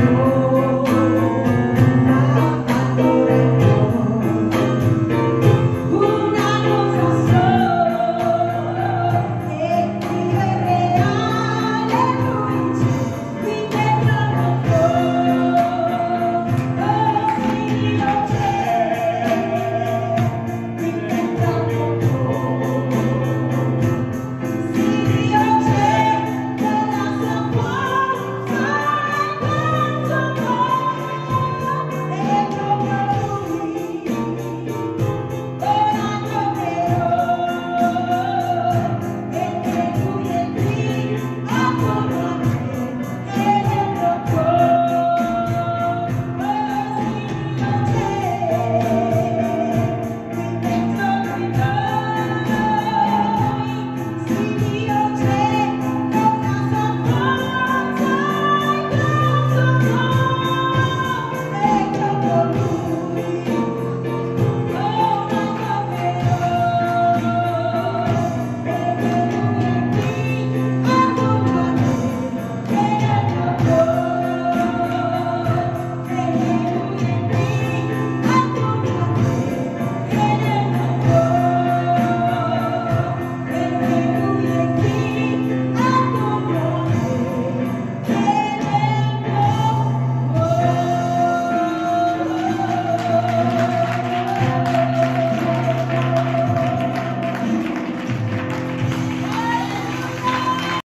you.